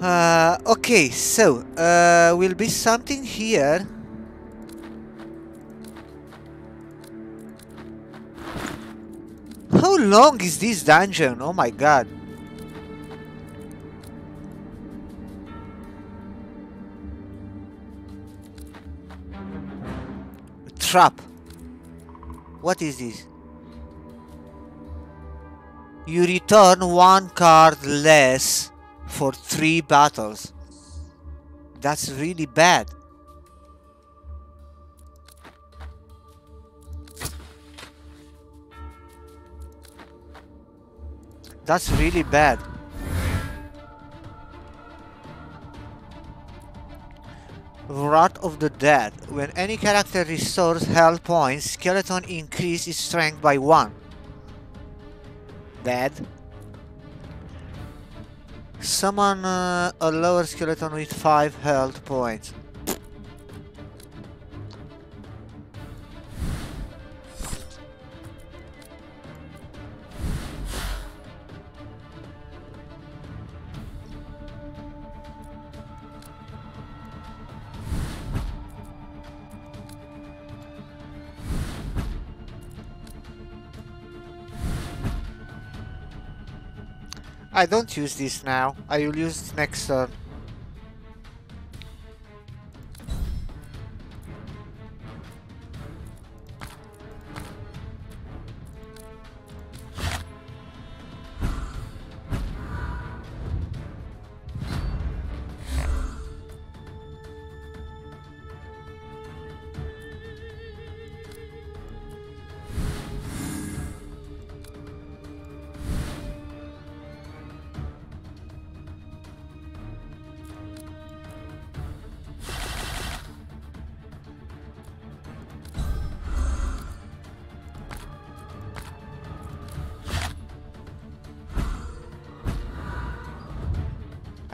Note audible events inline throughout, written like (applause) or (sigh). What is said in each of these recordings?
Uh, okay, so uh, will be something here. How long is this dungeon? Oh my god. Trap. What is this? You return one card less for three battles. That's really bad. That's really bad. Wrath of the Dead. When any character restores health points, skeleton increases strength by 1. Dead. Summon uh, a lower skeleton with 5 health points. I don't use this now. I will use next turn.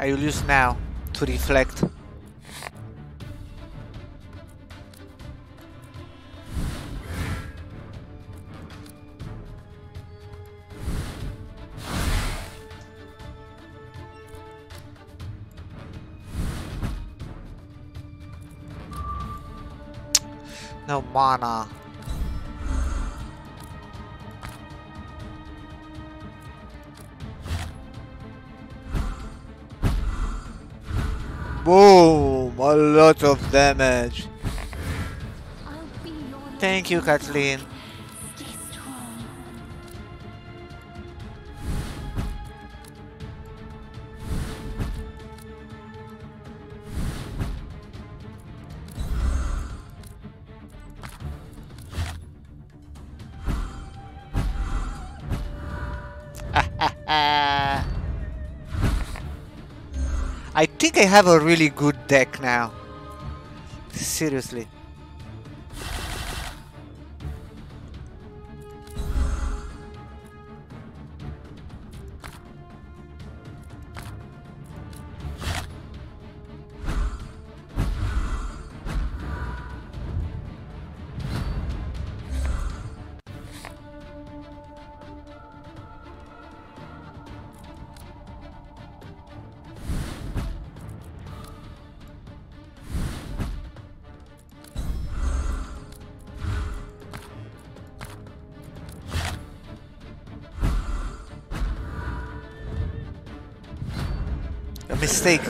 I will use now to reflect. No mana. Boom! A lot of damage. I'll be your Thank you, Kathleen. Have a really good deck now. Seriously. Mistake.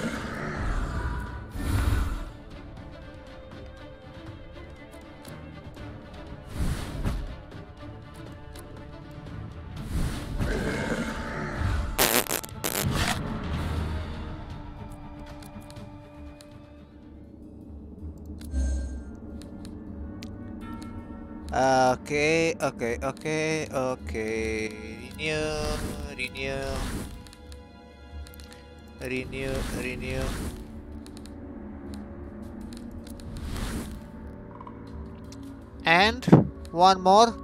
Okay, okay, okay, okay. Renew, renew. Renew, renew. And one more.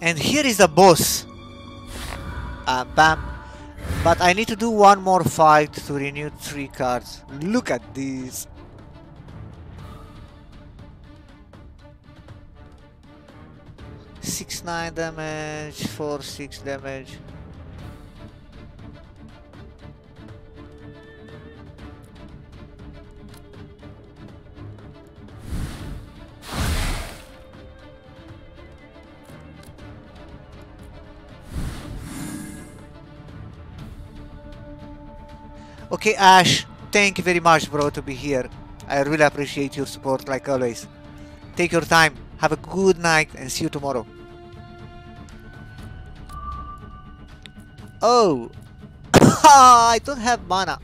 And here is the boss. Uh, bam. But I need to do one more fight to renew three cards. Look at this. Six nine damage, four six damage. Okay, Ash, thank you very much, bro, to be here. I really appreciate your support, like always. Take your time, have a good night, and see you tomorrow. Oh, (coughs) I don't have mana.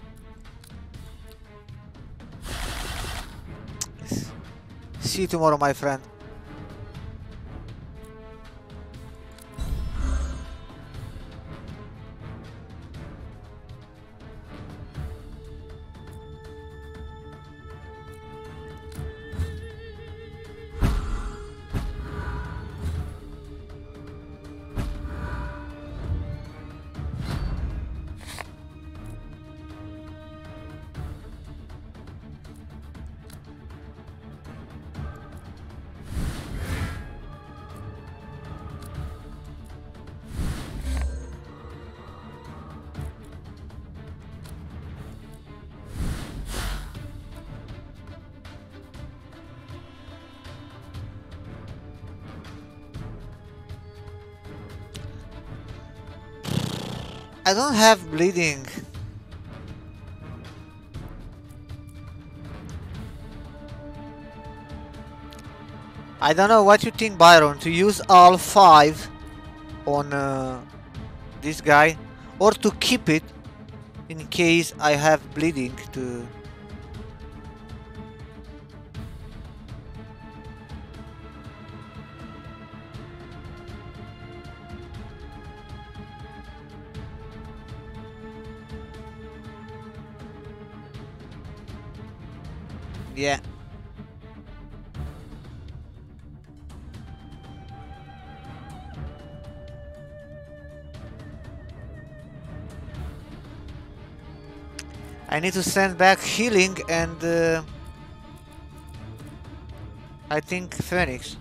See you tomorrow, my friend. I don't have bleeding. I don't know what you think, Byron, to use all five on uh, this guy or to keep it in case I have bleeding to Yeah. I need to send back healing and uh, I think Phoenix.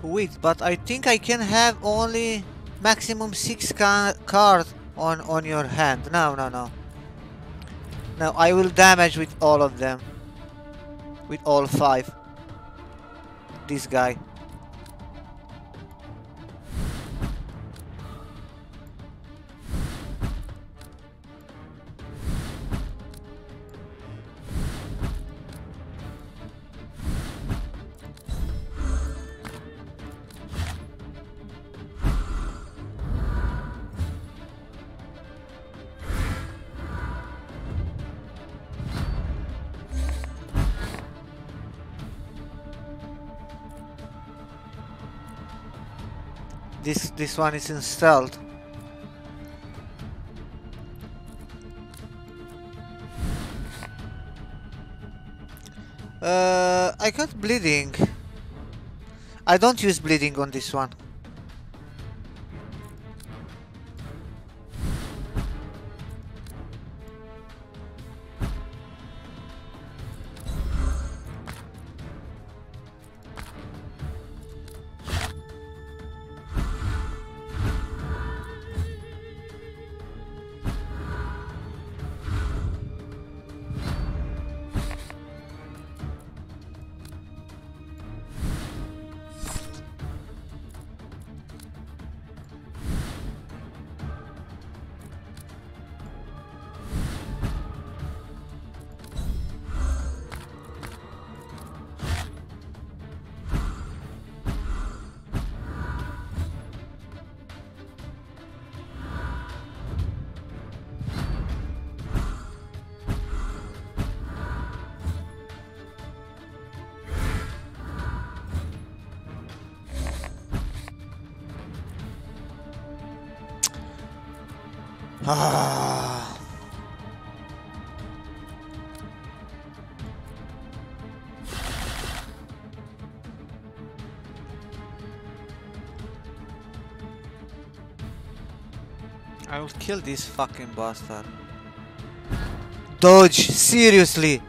Wait, but I think I can have only maximum six ca cards on on your hand. No, no, no. No, I will damage with all of them. With all five. This guy. This one is installed. Uh, I got bleeding. I don't use bleeding on this one. Ah. I will kill this fucking bastard. Dodge, seriously!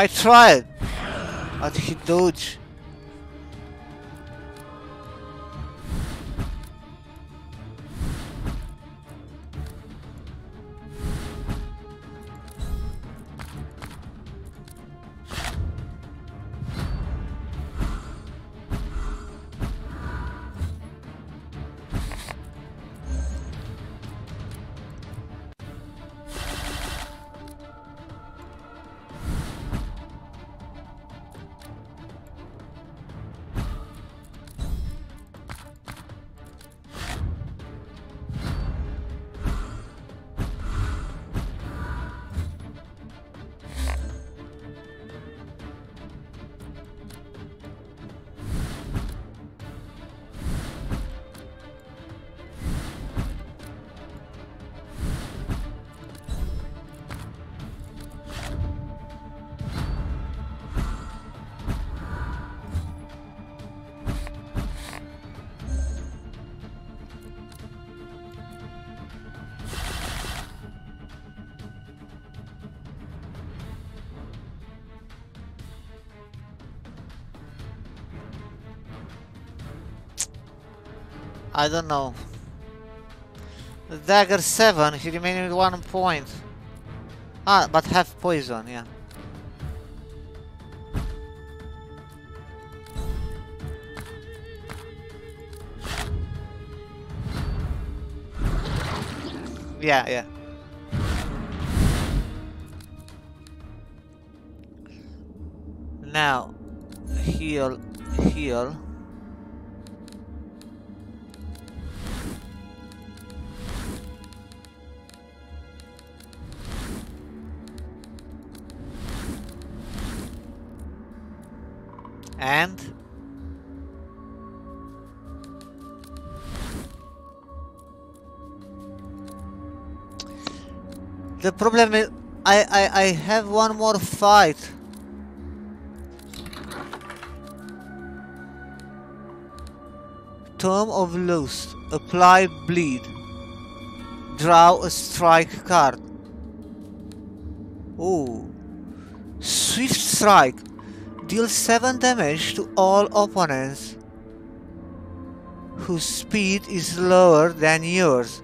I tried, but he dodged. I don't know. Dagger 7, he remained with 1 point. Ah, but have poison, yeah. Yeah, yeah. Now, heal, heal. The problem is I, I I have one more fight. Tome of Lust. Apply bleed. Draw a strike card. Oh. Swift strike. Deal 7 damage to all opponents whose speed is lower than yours.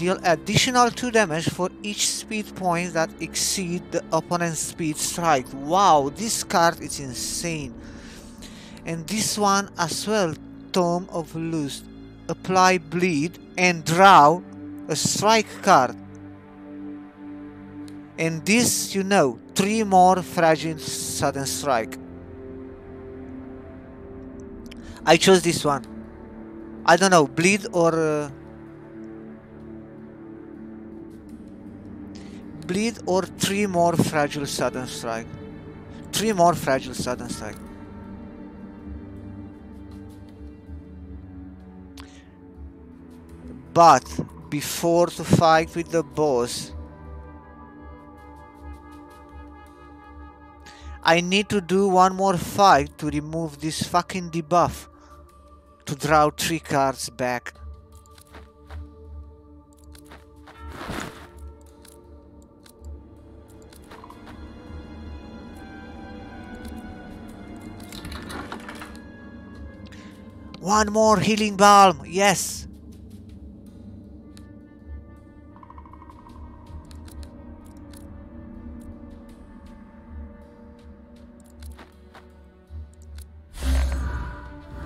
Deal additional 2 damage for each speed point that exceed the opponent's speed strike. Wow, this card is insane. And this one as well, Tome of Lust. Apply bleed and draw a strike card. And this, you know, three more fragile sudden strike. I chose this one. I don't know, bleed or uh, bleed or three more fragile sudden strike. Three more fragile sudden strike. But before to fight with the boss, I need to do one more fight to remove this fucking debuff to draw three cards back. One more healing balm, yes.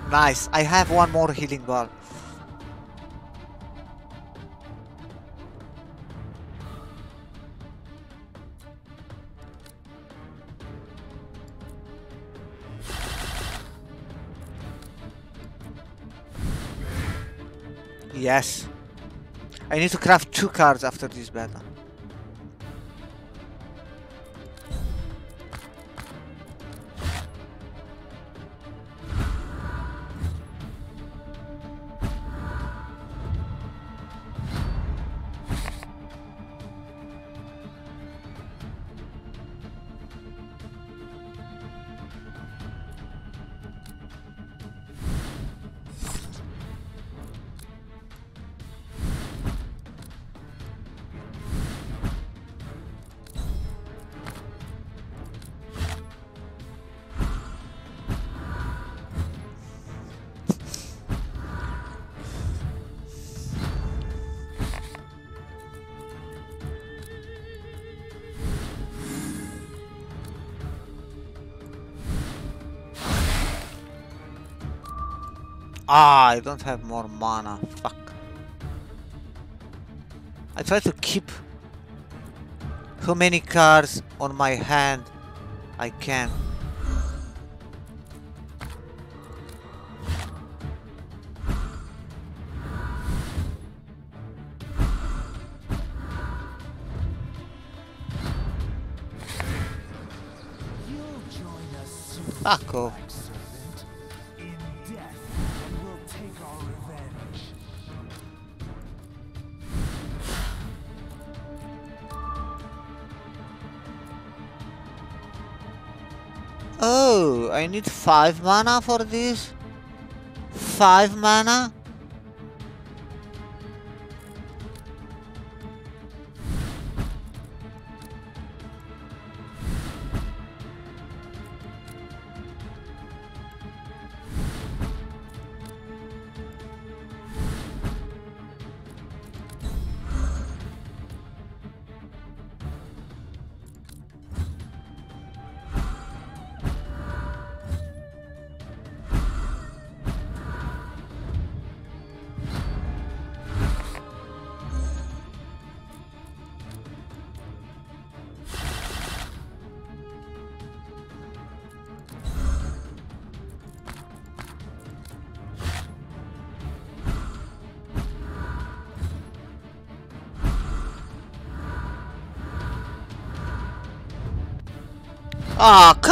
Nice, I have one more healing balm. Yes. I need to craft two cards after this battle. Ah, I don't have more mana. Fuck. I try to keep how many cards on my hand I can. Fuck off. 5 mana for this? 5 mana?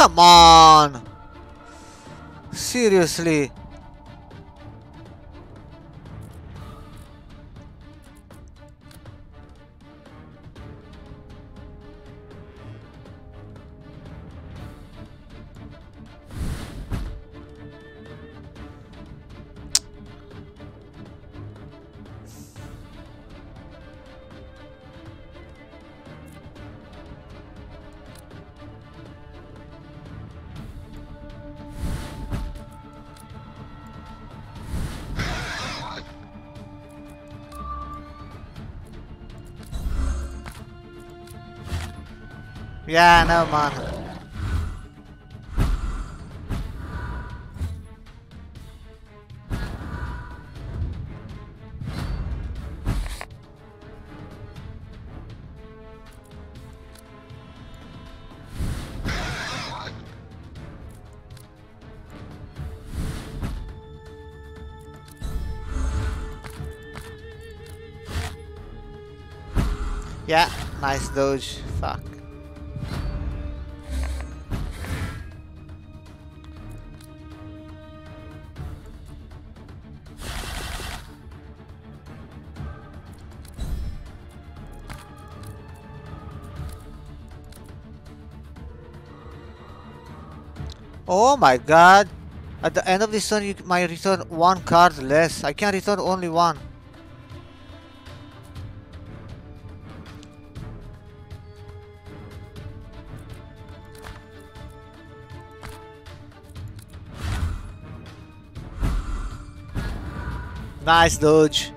Come on! Seriously? Yeah, no man. Yeah, nice dodge. My god! At the end of this turn, you might return one card less. I can return only one. Nice dodge.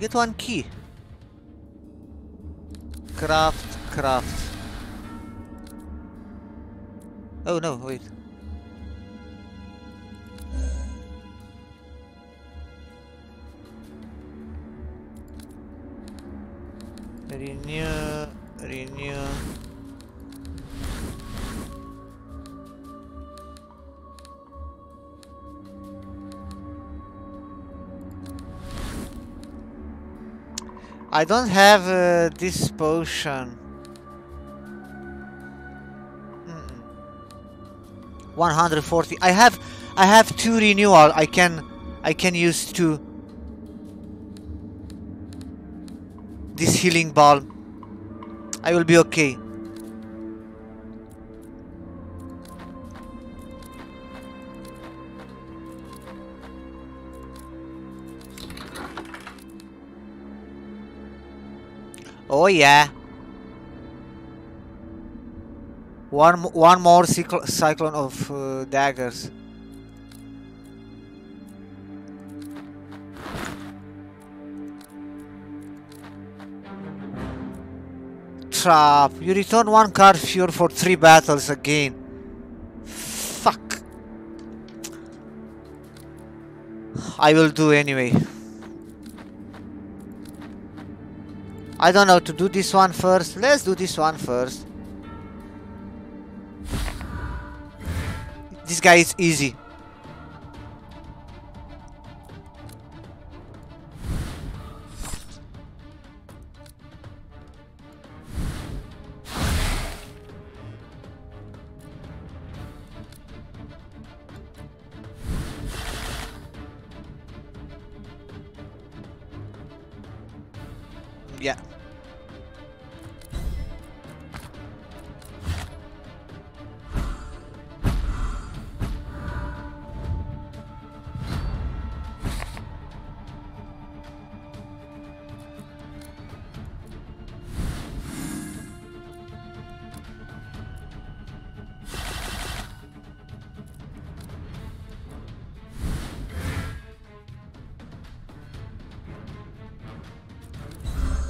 Get one key. Craft, craft. Oh no, wait. Renew. I don't have uh, this potion. Mm-mm. 140. I have I have two renewal. I can I can use two. This healing balm. I will be okay. Oh yeah. One one more cycl- cyclone of uh, daggers. Trap. You return one card fewer for three battles again. Fuck. I will do anyway. I don't know to do this one first. Let's do this one first. This guy is easy.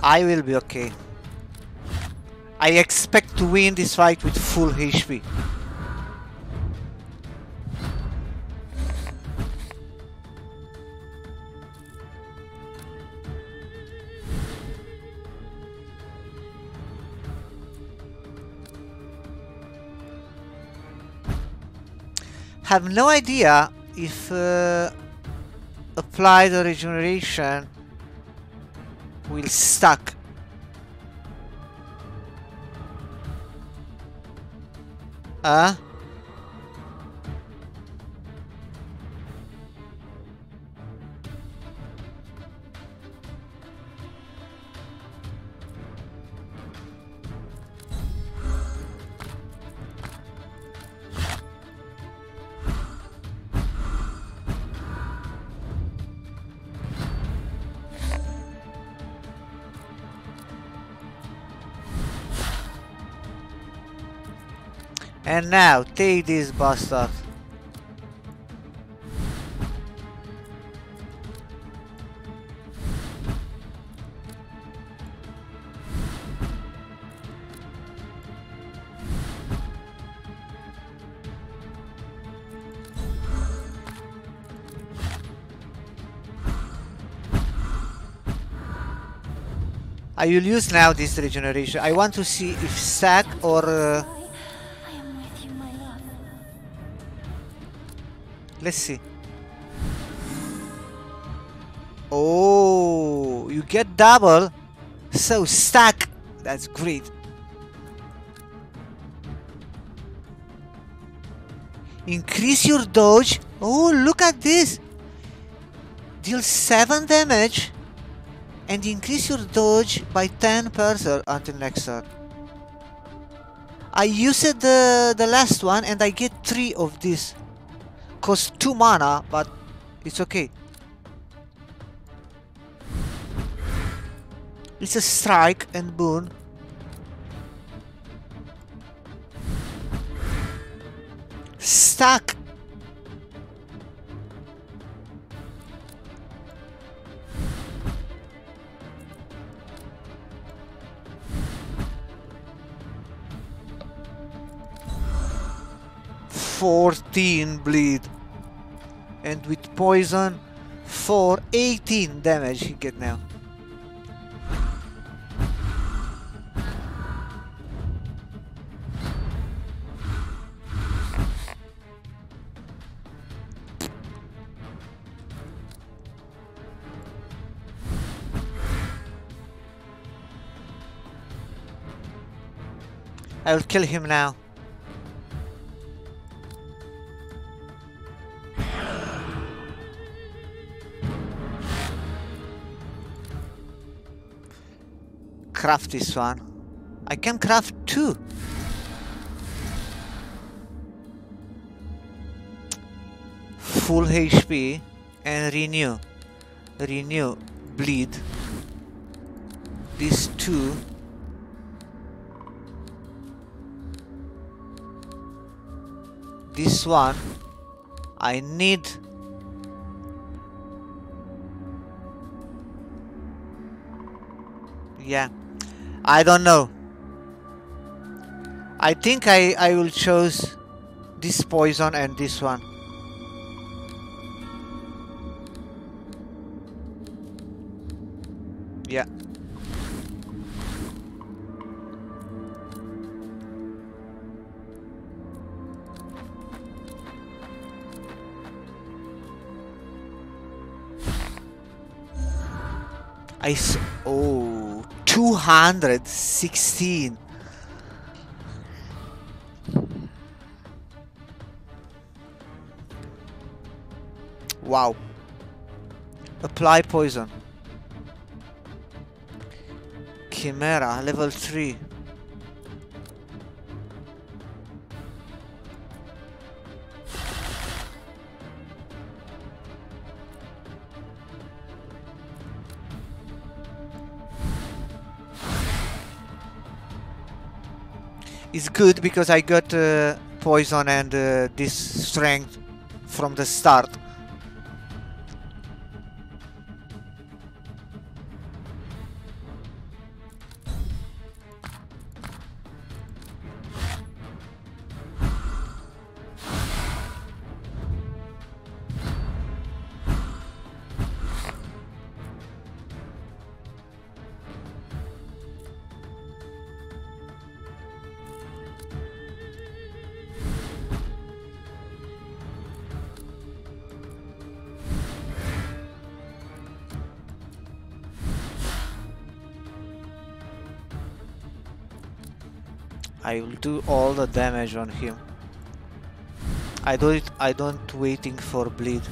I will be okay. I expect to win this fight with full HP. Have no idea if uh, apply the regeneration will stuck. Uh? Now, take this bastard. I will use now this regeneration. I want to see if sack or uh, let's see. Oh, you get double. So stack. That's great. Increase your dodge. Oh, look at this. Deal 7 damage and increase your dodge by 10% until next turn. I used the, the last one and I get 3 of this. Cost 2 mana, but it's okay. It's a strike and boon. Stuck. Fourteen bleed, and with poison, for eighteen damage he get now. I will kill him now. craft this one. I can craft two. Full HP and renew. Renew. Bleed. These two. This one. I need yeah I don't know. I think I I will choose this poison and this one. Yeah. I s- oh 216 Wow. Apply poison. Chimera level 3 It's good because I got uh, poison and uh, this strength from the start. Do all the damage on him. I do it I don't waiting for bleed.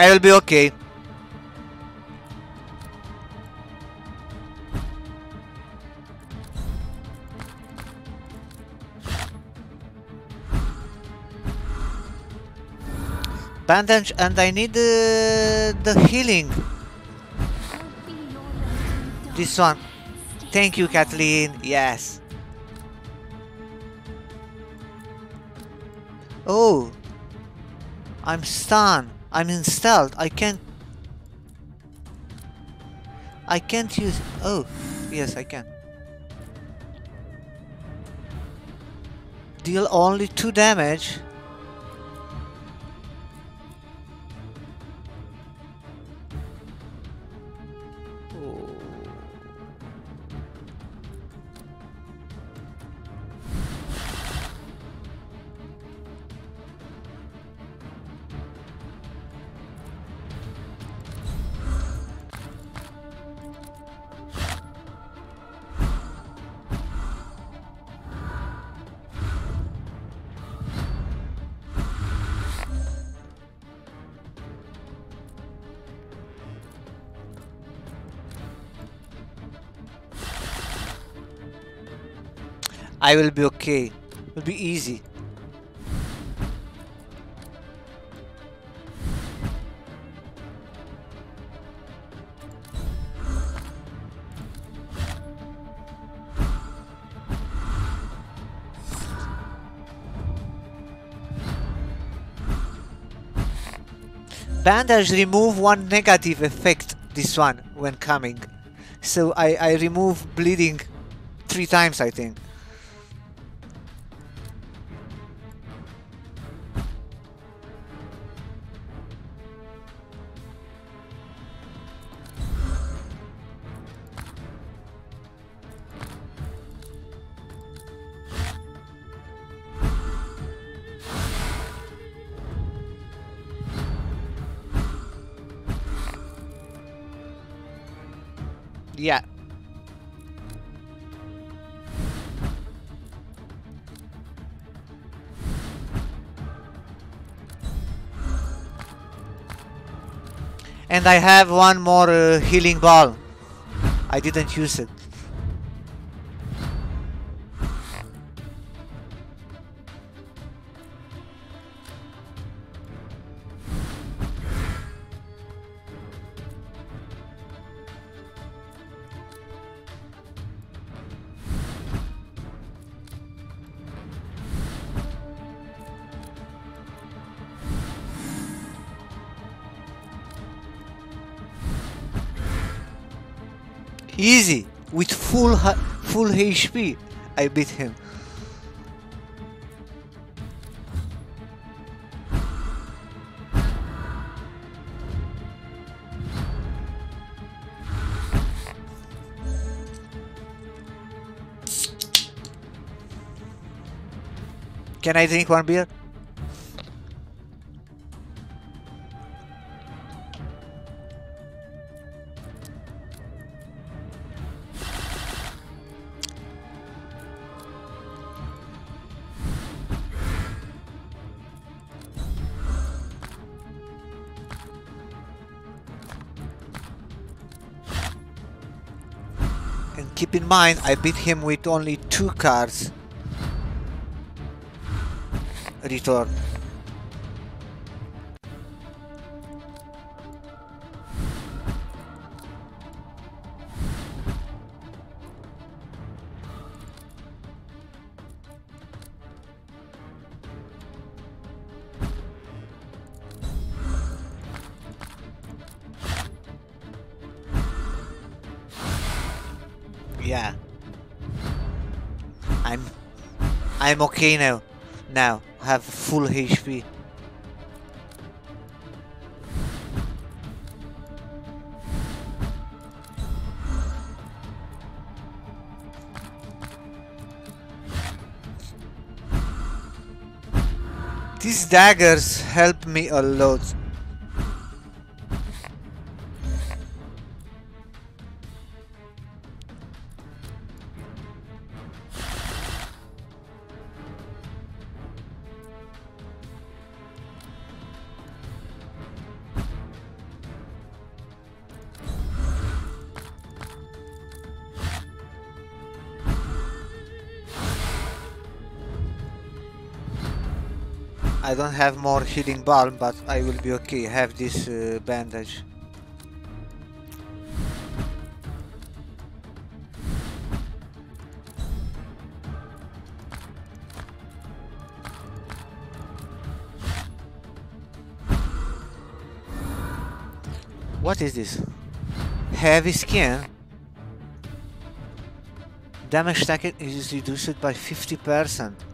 I will be okay. Bandage and I need uh, the healing. This one. Thank you. Kathleen. Yes. Oh. I'm stunned. I'm installed. I can't. I can't use. Oh. Yes, I can. Deal only 2 damage. I will be okay. It'll be easy. Bandage remove one negative effect, this one, when coming. So I, I remove bleeding three times, I think. And I have one more uh, healing balm. I didn't use it. Easy, with full full HP, I beat him. Can I drink one beer? Mind, I beat him with only two cards. Return. I'm okay now. Now I have full HP. These daggers help me a lot. Don't have more healing balm, but I will be okay. Have this uh, bandage. What is this? Heavy skin. Damage taken is reduced by 50%.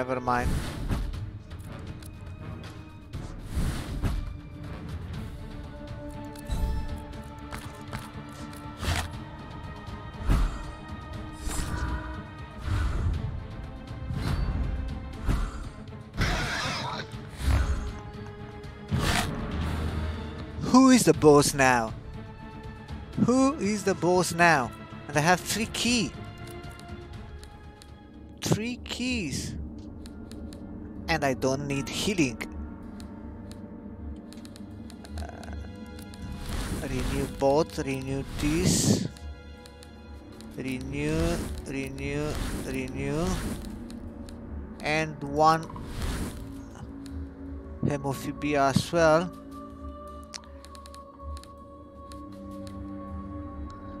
Never mind. Who is the boss now? Who is the boss now? And I have three key. Three keys. And I don't need healing. Uh, renew both, renew this. Renew, renew, renew. And one hemophobia as well.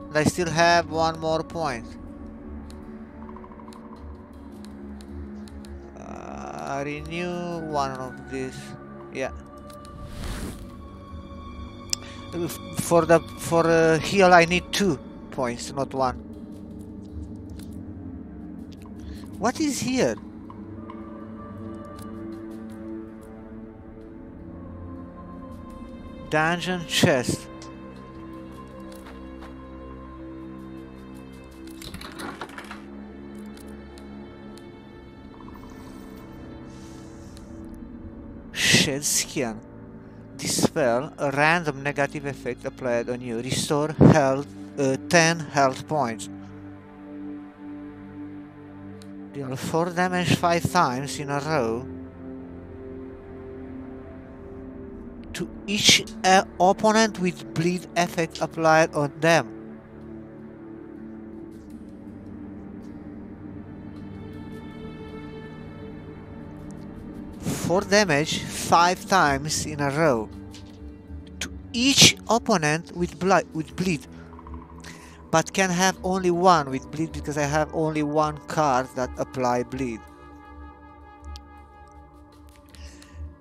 And I still have one more point. Renew one of these. Yeah. For the for uh, heal, I need two points, not one. What is here? Dungeon chest. Skin. Dispel a random negative effect applied on you. Restore health, uh, 10 health points. Deal 4 damage 5 times in a row to each uh, opponent with bleed effect applied on them. Four damage five times in a row to each opponent with with bleed but can have only one with bleed because I have only one card that apply bleed.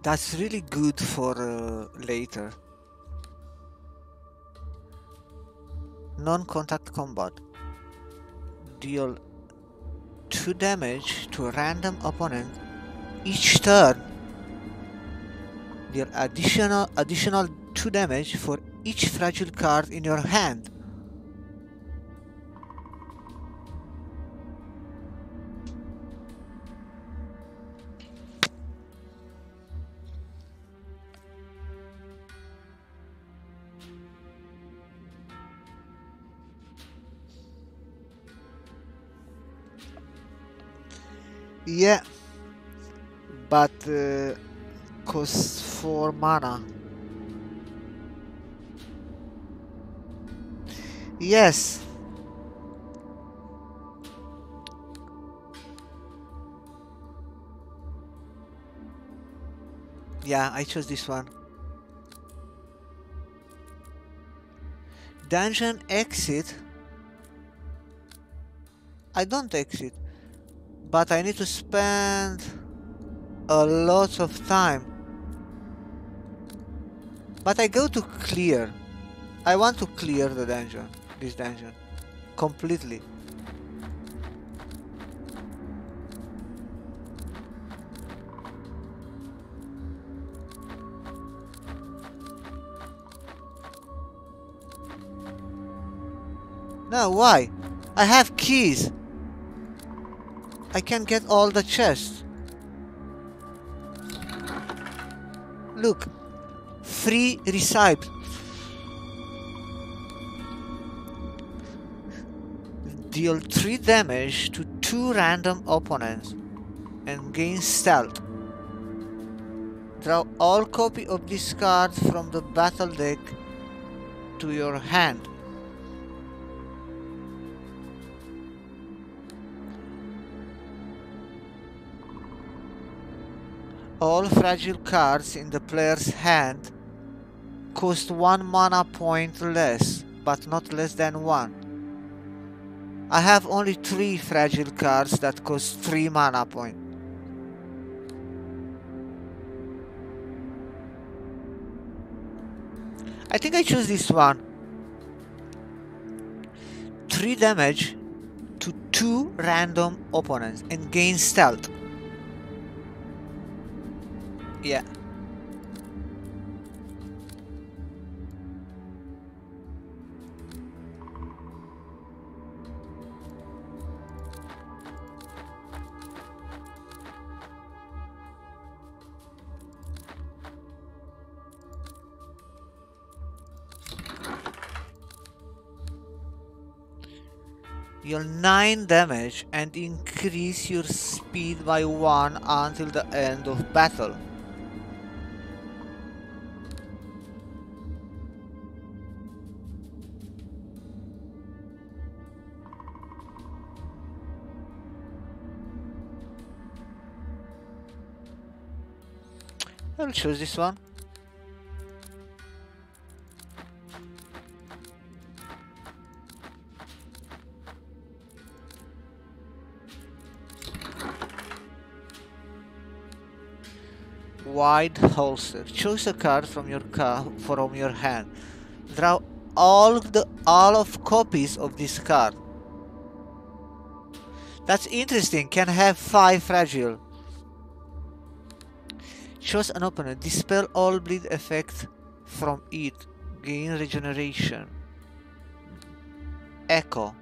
That's really good for uh, later. Non-contact combat. Deal 2 damage to a random opponent each turn. Deal additional additional 2 damage for each fragile card in your hand. Yeah, but uh, 4 mana. Yes. Yeah, I chose this one. Dungeon exit. I don't exit but I need to spend a lot of time. But I go to clear. I want to clear the dungeon, this dungeon, completely. No, why? I have keys. I can get all the chests. Look, free recipe. Deal 3 damage to 2 random opponents and gain stealth. Draw all copy of this card from the battle deck to your hand. All fragile cards in the player's hand cost one mana point less, but not less than one. I have only three fragile cards that cost three mana point. I think I choose this one. 3 damage to 2 random opponents and gain stealth. Yeah. You'll 9 damage and increase your speed by 1 until the end of battle. I'll choose this one. Wide holster. Choose a card from your from your hand. Draw all the all of copies of this card. That's interesting. Can have five fragile. Choose an opponent. Dispel all bleed effect from it. Gain regeneration. Echo.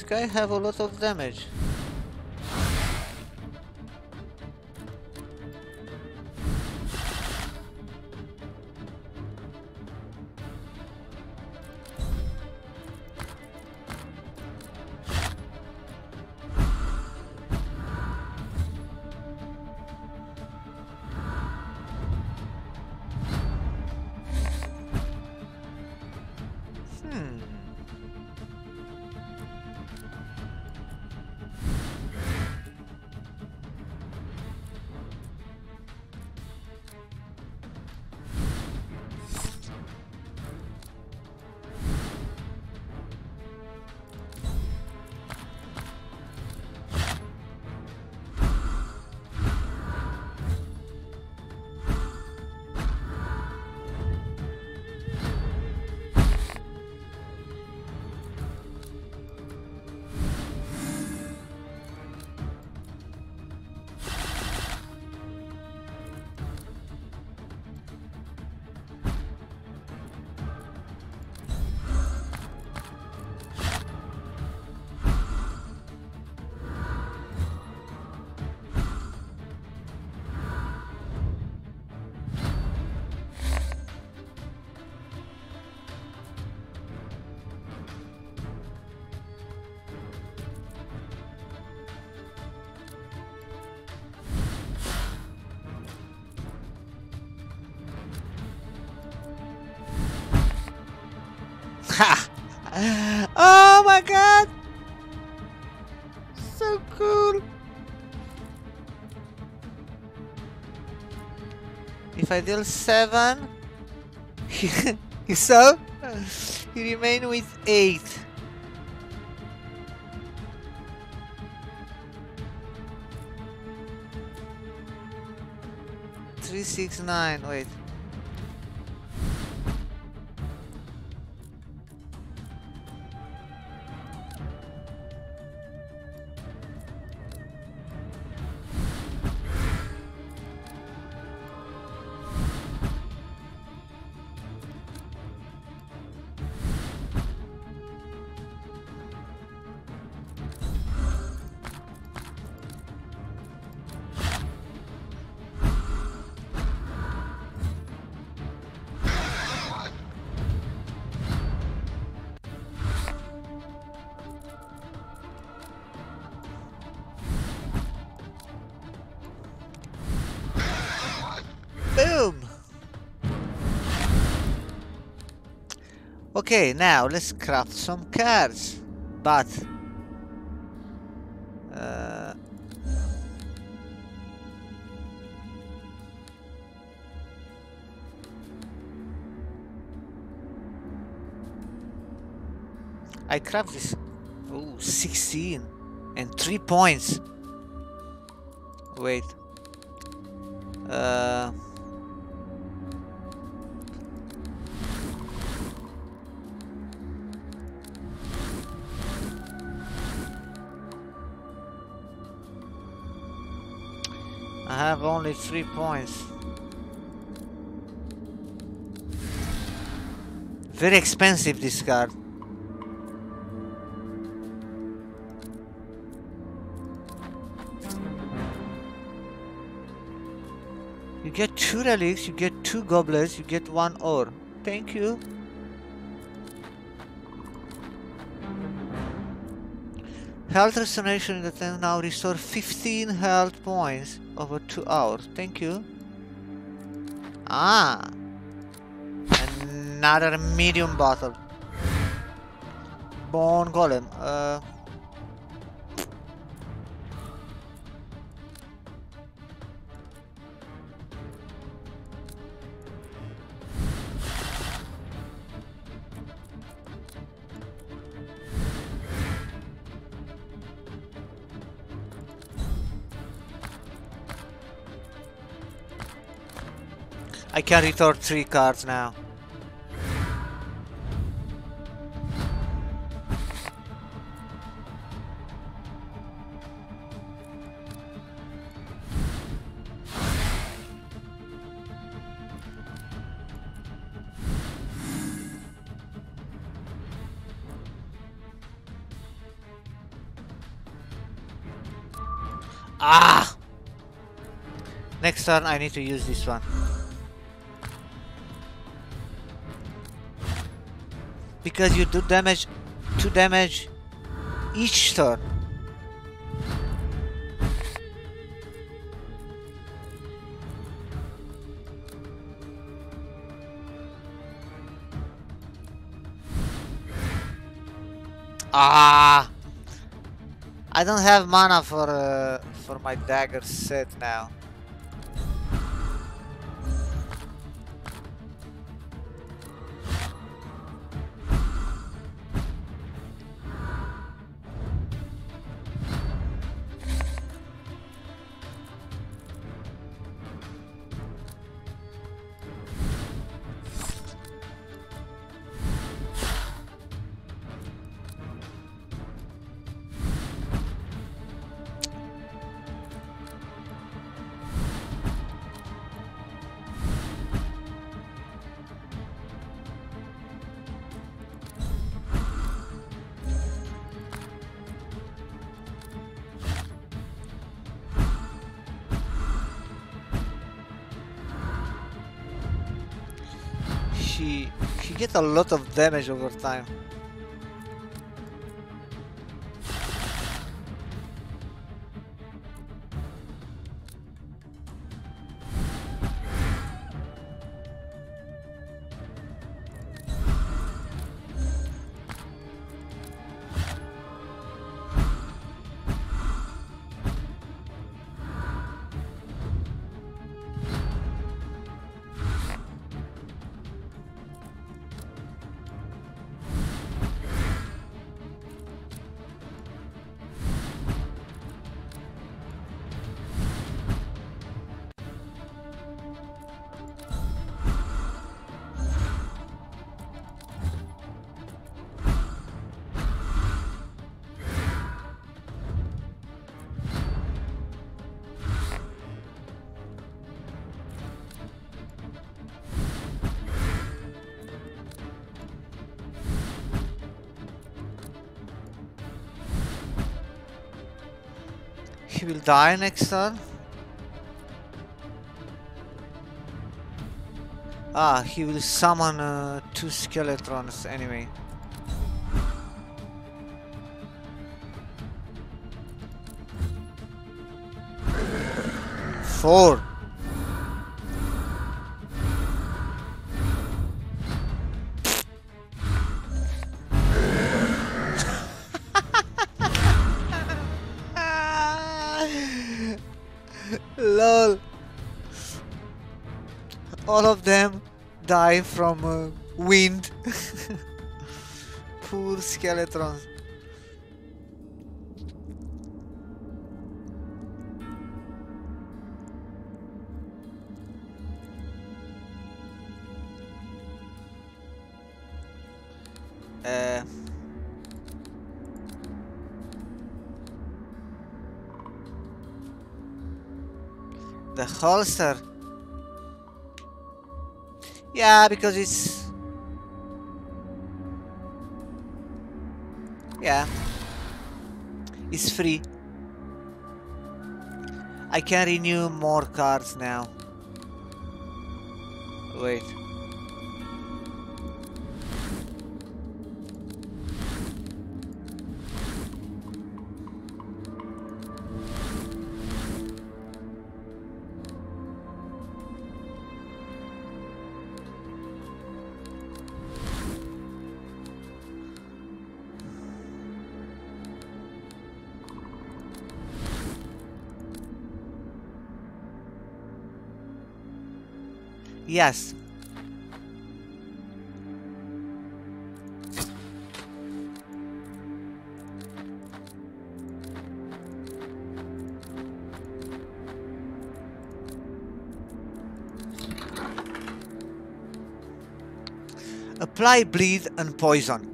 This guy have a lot of damage. (gasps) oh my god! So cool! If I deal 7, (laughs) you saw? (laughs) You remain with 8. Three, six, nine. Wait. Boom! Okay, now let's craft some cards. But... Uh, I craft this... Ooh, 16. And 3 points. Wait. Uh... have only three points. Very expensive this card. You get two relics, you get two goblets, you get one ore. Thank you. Health restoration in the tank now restore 15 health points over 2 hours. Thank you. Ah! Another medium bottle. Bone Golem. Uh, I can return three cards now. Ah! Next turn I need to use this one. Because you do damage, 2 damage each turn. Ah! I don't have mana for uh, for my dagger set now. A lot of damage over time. Will die next turn. Ah, he will summon uh, two skeletons anyway. Four. Die from uh, wind. (laughs) Poor skeletons. Uh, the holster. Yeah, because it's... Yeah. It's free. I can renew more cards now. Wait. Yes. Apply bleed and poison.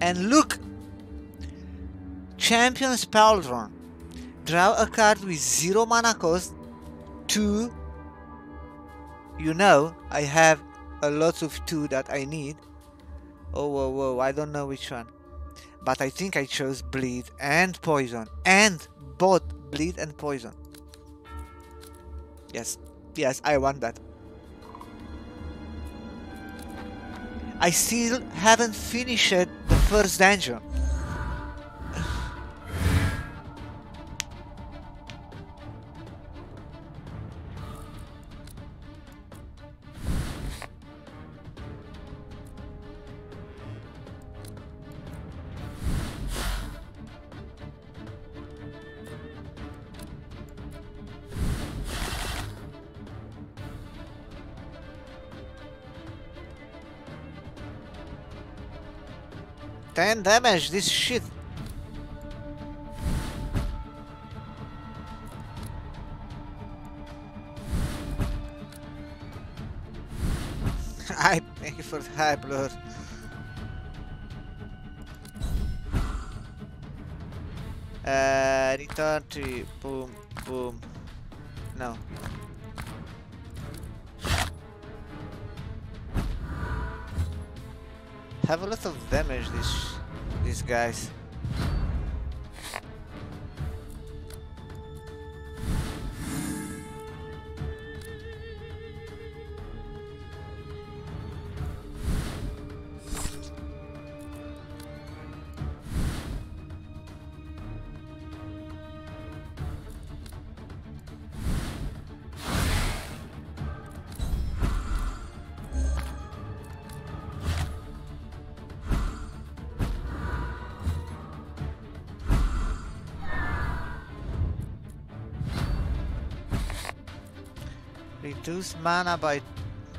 And look Champion Spelldrawn. Draw a card with zero mana cost. Two. You know, I have a lot of two that I need. Oh, whoa, whoa, I don't know which one. But I think I chose bleed and poison. And both bleed and poison. Yes, yes, I want that. I still haven't finished the first dungeon. Damage, this shit. (laughs) I thank you for the hype, Lord. Uh, return to boom, boom. No. Have a lot of damage, these these guys. Reduce mana by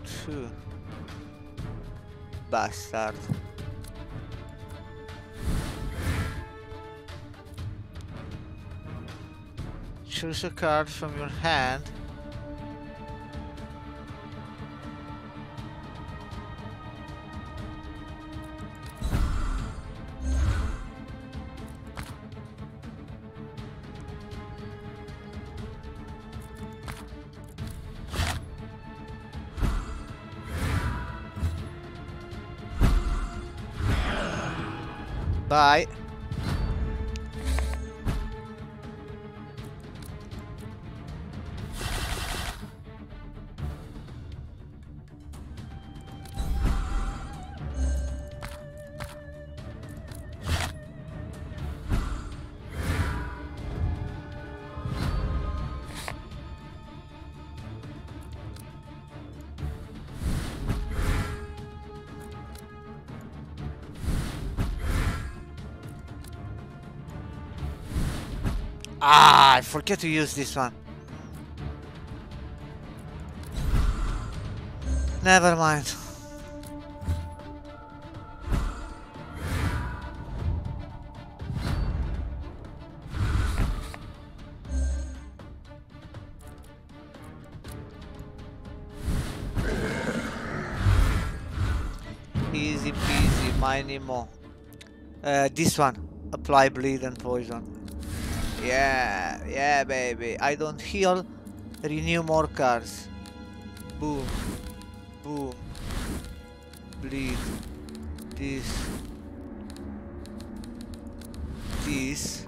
two. Bastard. Choose a card from your hand. Forget to use this one. Never mind. Easy peasy, miny mo. Uh, this one. Apply bleed and poison. Yeah, yeah, baby. I don't heal. Renew more cards. Boom. Boom. Bleed. This. This.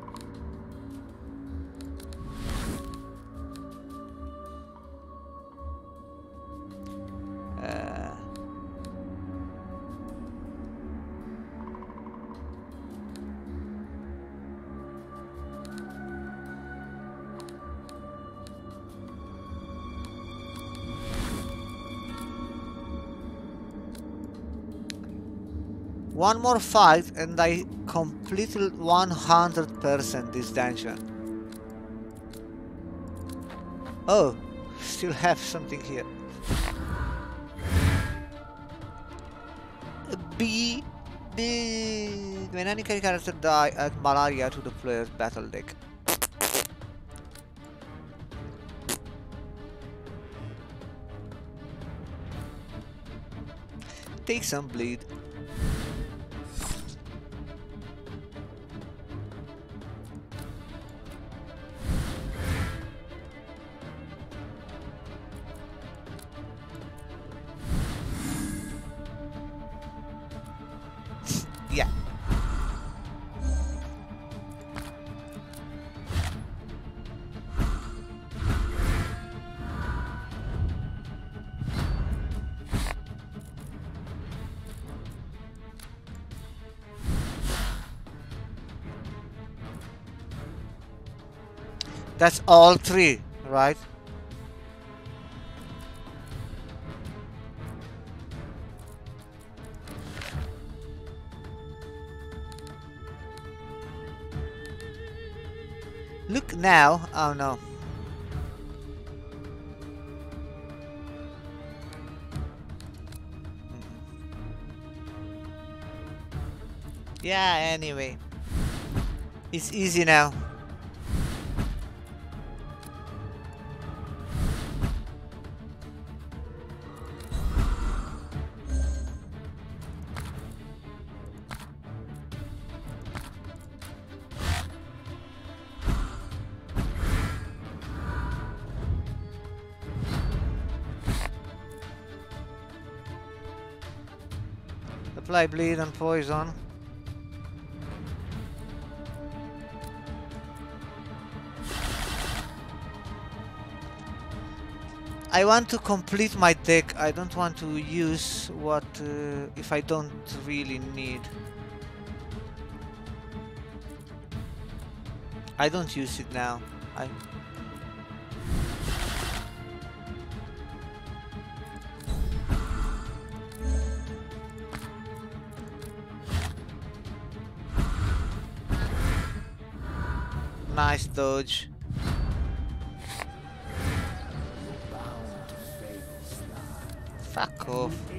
One more fight and I completed 100% this dungeon. Oh, still have something here. B. B. When any character die, add malaria to the player's battle deck. Take some bleed. That's all three, right? Look now. Oh no. Mm-hmm. Yeah, anyway. It's easy now. Apply bleed and poison. I want to complete my deck. I don't want to use what uh, if I don't really need. I don't use it now. I Nice dodge. Fuck off.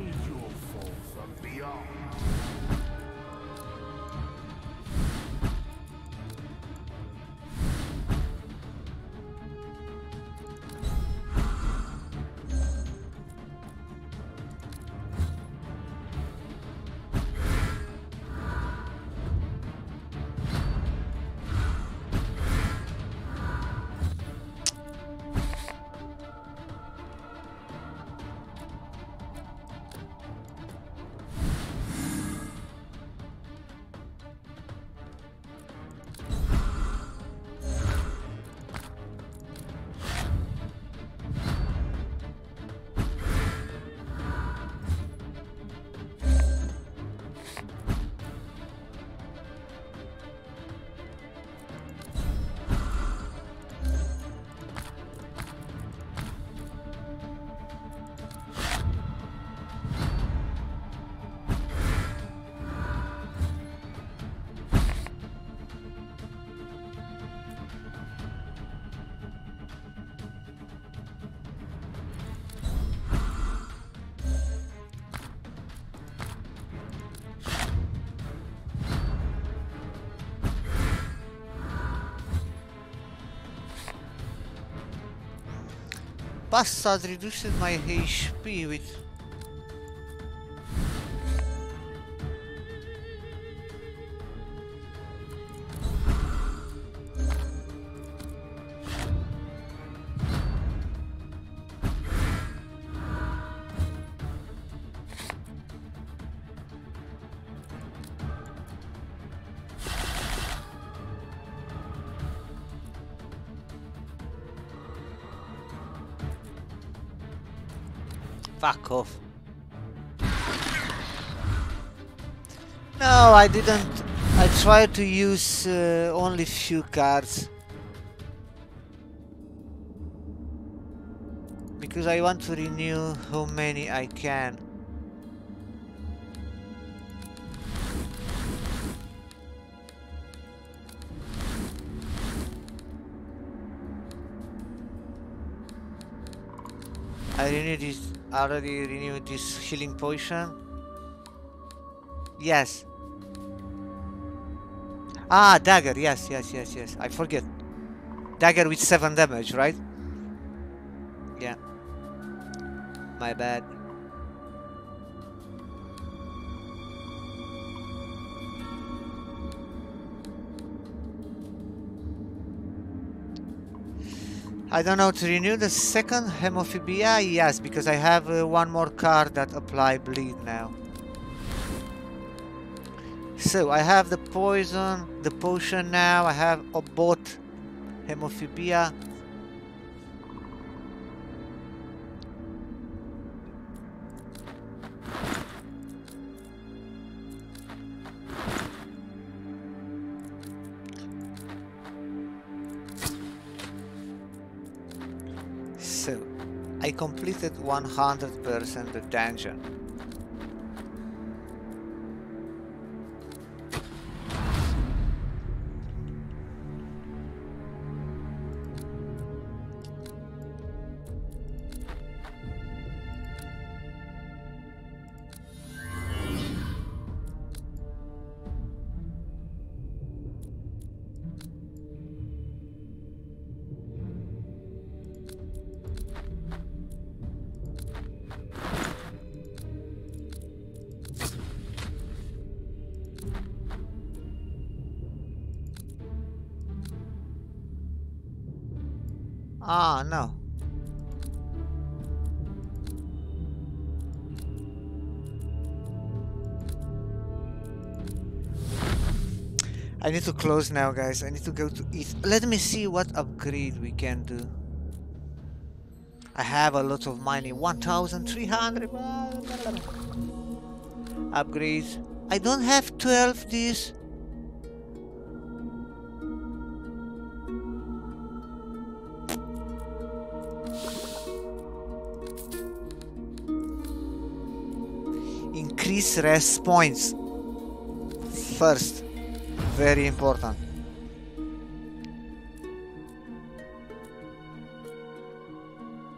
Bastard reduced my HP with Fuck off. No, I didn't. I tried to use uh, only few cards. Because I want to renew how many I can. I renewed this already renewed this healing potion. Yes. Ah, dagger. Yes, yes, yes, yes. I forget. Dagger with 7 damage, right? Yeah. My bad. I don't know to renew the second hemophobia. Yes, because I have uh, one more card that apply bleed now. So I have the poison, the potion now. I have a both hemophobia. I completed 100% the dungeon need to close now, guys. I need to go to eat. Let me see what upgrade we can do. I have a lot of money. 1,300. Upgrades. I don't have 12 these. Increase rest points. First. Very important.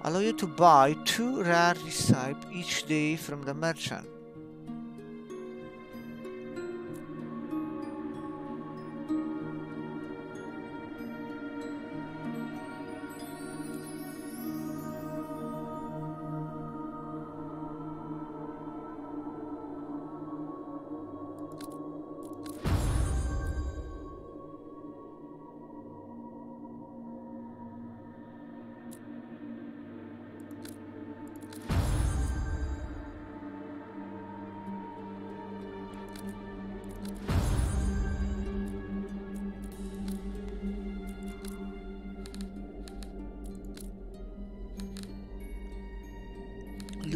Allow you to buy two rare recipe each day from the merchant.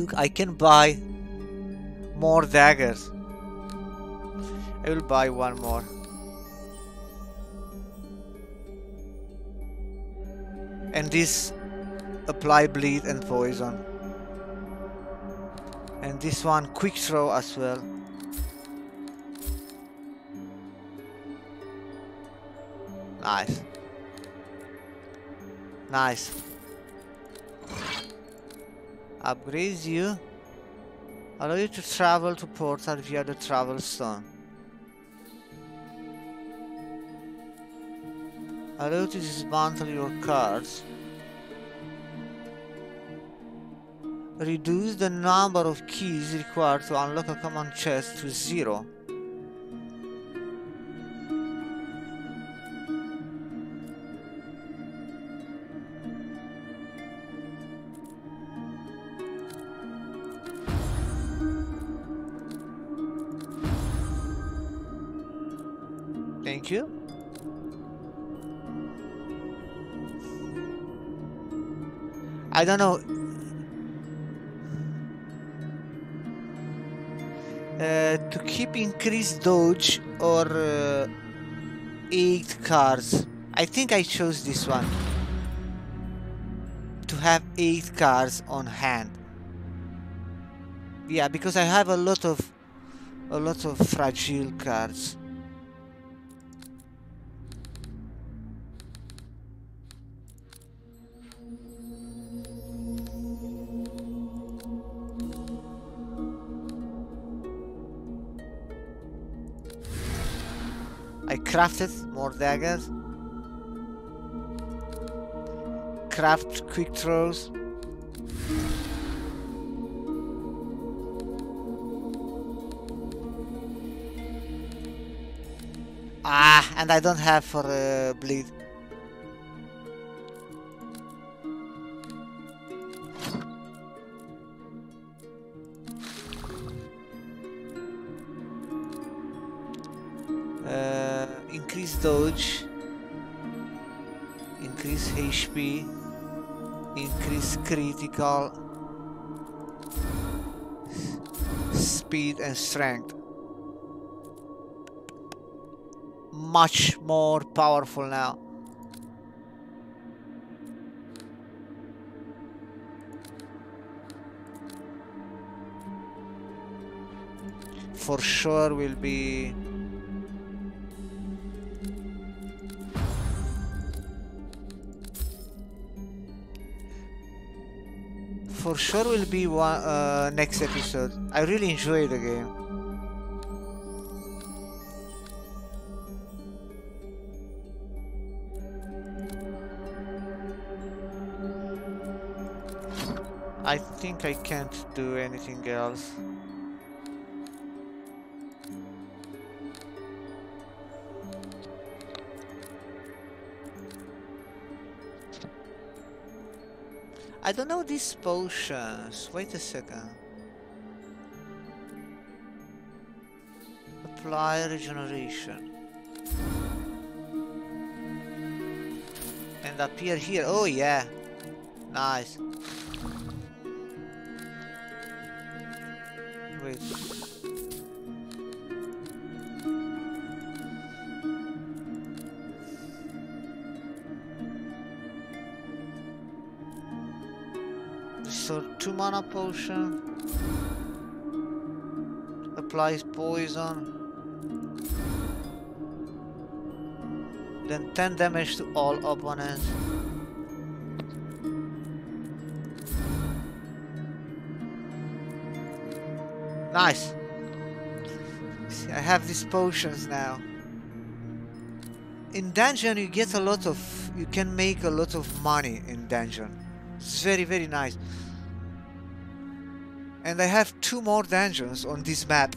Look, I can buy more daggers. I will buy one more. And this apply bleed and poison. And this one quick throw as well. Nice. Nice. Upgrades you. Allow you to travel to portal via the travel stone. Allow you to dismantle your cards. Reduce the number of keys required to unlock a common chest to zero. I don't know. Uh, to keep increased dodge or uh, 8 cards. I think I chose this one. To have 8 cards on hand. Yeah, because I have a lot of a lot of fragile cards. Crafted more daggers. Craft quick throws. Ah, and I don't have for uh, bleed. storage increase HP increase critical speed and strength. Much more powerful now. For sure will be for sure will be one uh, next episode. I really enjoy the game. I think I can't do anything else. I don't know these potions. Wait a second. Apply regeneration. And appear here. Oh yeah. Nice. Mana potion applies poison. Then 10 damage to all opponents. Nice. See, I have these potions now. In dungeon you get a lot of you can make a lot of money in dungeon. It's very very nice. And I have two more dungeons on this map.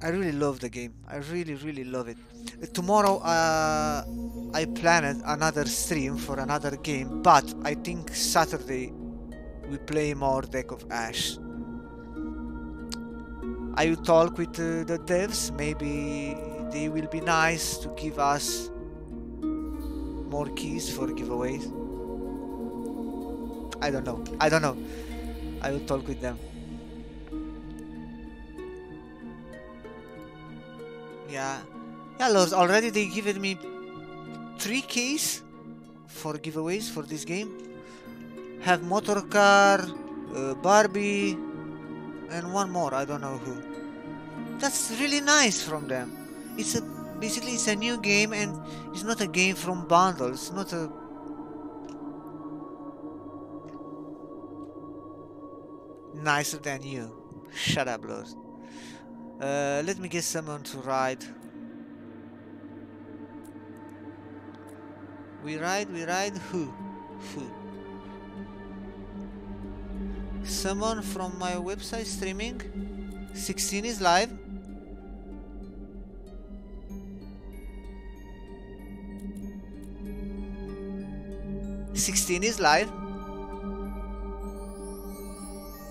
I really love the game. I really really love it. Tomorrow uh, I planned another stream for another game, but I think Saturday we play more Deck of Ash. I will talk with uh, the devs. Maybe they will be nice to give us more keys for giveaways. I don't know. I don't know. I will talk with them. Yeah. Yeah, Lord, already they given me three keys for giveaways for this game. Have motor car, uh, Barbie, and one more. I don't know who. That's really nice from them. It's a basically it's a new game and it's not a game from bundles. It's not a nicer than you. Shut up, Lord. Uh, let me get someone to ride. We ride, we ride. Who? Who? Someone from my website streaming. 16 is live. Sixteen is live.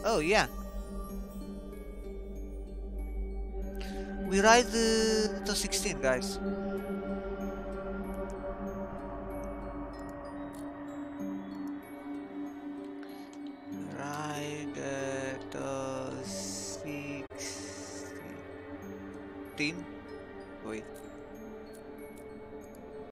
Oh yeah. We ride uh, to 16 guys. Ride uh, to 16. Wait.